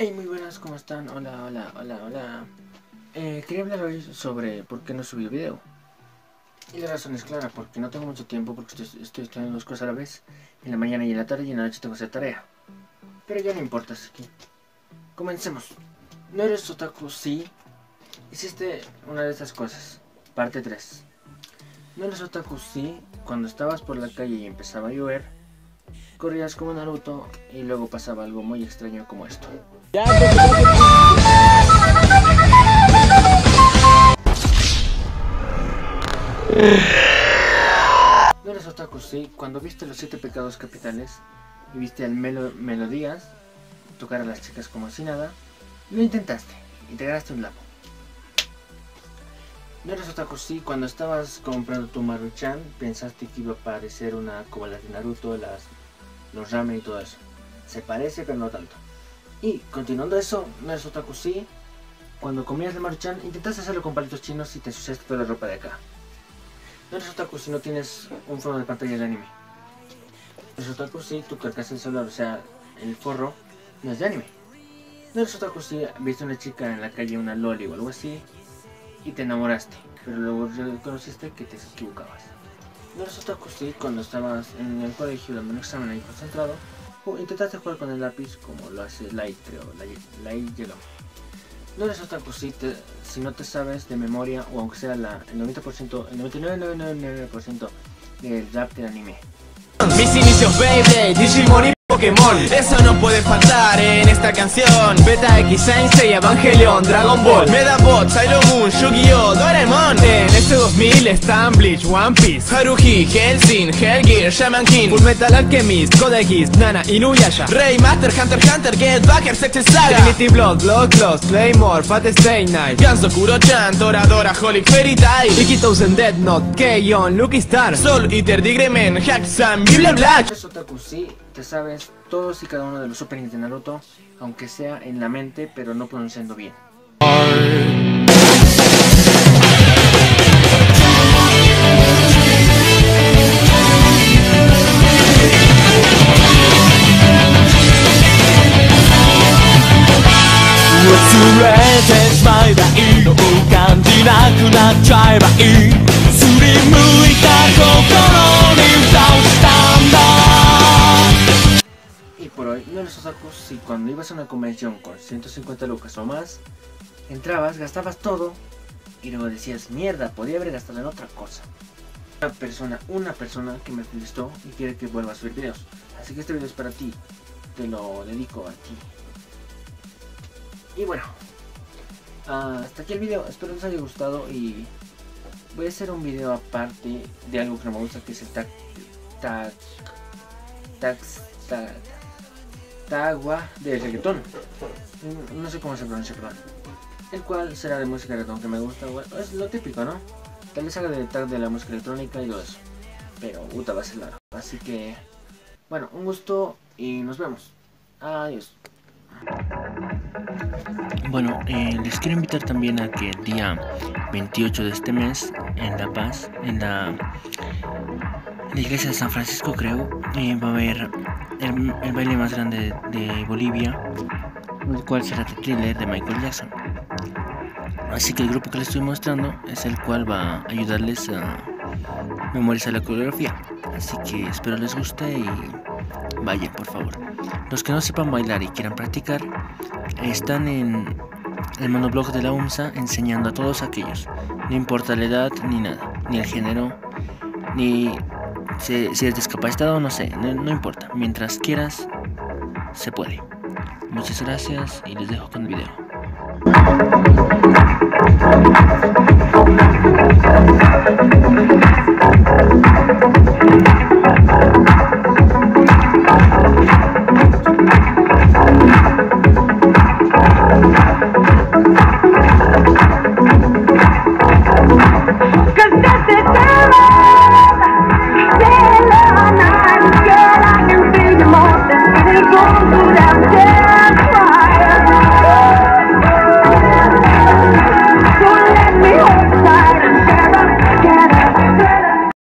Hey, muy buenas, ¿cómo están? Hola, hola, hola, hola. Eh, quería hablar hoy sobre por qué no subí video. Y la razón es clara, porque no tengo mucho tiempo, porque estoy, estoy estudiando dos cosas a la vez. En la mañana y en la tarde y en la noche tengo hacer tarea. Pero ya no importa, así que... Comencemos. ¿No eres otaku? Sí. Hiciste una de estas cosas. Parte 3. ¿No eres otaku? Sí. Cuando estabas por la calle y empezaba a llover, corrías como Naruto y luego pasaba algo muy extraño como esto. ¿No eres otaku? Sí. Cuando viste los siete pecados capitales y viste al Melo Melodías tocar a las chicas como si nada, lo intentaste y te ganaste un lapo. No eres otaku, sí, cuando estabas comprando tu Maruchan pensaste que iba a parecer una como las de Naruto, las, los ramen y todo eso. Se parece, pero no tanto. Y continuando eso, no eres otaku, sí, cuando comías el Maruchan intentaste hacerlo con palitos chinos y te ensuciaste toda la ropa de acá. No eres otaku si no tienes un fondo de pantalla de anime. Eres otaku si tu carcasa del celular, o sea, el forro, no es de anime. No eres otaku si viste una chica en la calle, una loli o algo así, y te enamoraste, pero luego reconociste que te equivocabas. No eres otaku si cuando estabas en el colegio dando un examen ahí concentrado, intentaste jugar con el lápiz como lo hace Light, creo, Light, Yellow. No eres otaku si, te, si no te sabes de memoria, o aunque sea el 90%, el 99,99% del rap del anime. Mis inicios, baby, Digimon y Pokémon Eso no puede faltar en esta canción Beta X, Saint Seiya, Evangelion, Dragon Ball Medabot, Sailor Moon, Yu-Gi-Oh, 2000 están Bleach, One Piece Haruhi, Hellsing, Hellgear, Shaman King Full Metal Alchemist, Code Geass, Nana, Inuyasha Raymaster, Hunter x Hunter, Get Backer, Sex Saga Trinity Blood, Blood Lost, Claymore, Fat Stay Night Ganso, Kuro-chan, Toradora, Holic, Fairy Tail Iquitos en Dead Note, Keion, Lucky Star Soul Eater, Digremen, Hack-Sam, Biblia Black otaku si te sabes todos y cada uno de los openings de Naruto, aunque sea en la mente, pero no pronunciando bien. Y por hoy, no eres otaku si cuando ibas a una convención con 150 lucas o más, entrabas, gastabas todo y luego decías, mierda, podía haber gastado en otra cosa. Una persona, una persona que me felicitó y quiere que vuelva a subir videos. Así que este video es para ti. Te lo dedico a ti. Y bueno, ah, hasta aquí el video. Espero les haya gustado y voy a hacer un video aparte de algo que no me gusta que es el tag tag tag tagua de reggaetón. No sé cómo se pronuncia, perdón. El cual será de música reggaetón que me gusta. Bueno, es lo típico, ¿no? Tal vez haga de tag de la música electrónica y todo eso. Pero puta va a ser largo. Así que, bueno, un gusto y nos vemos. Adiós. Bueno, eh, les quiero invitar también a que el día 28 de este mes, en La Paz, en la, iglesia de San Francisco, creo, eh, va a haber el, baile más grande de, de Bolivia, el cual será The Thriller de Michael Jackson. Así que el grupo que les estoy mostrando es el cual va a ayudarles a memorizar la coreografía. Así que espero les guste y vayan, por favor. Los que no sepan bailar y quieran practicar, están en el monoblog de la UMSA enseñando a todos aquellos. No importa la edad ni nada, ni el género, ni si, si eres discapacitado, no sé, no importa. Mientras quieras, se puede. Muchas gracias y les dejo con el video.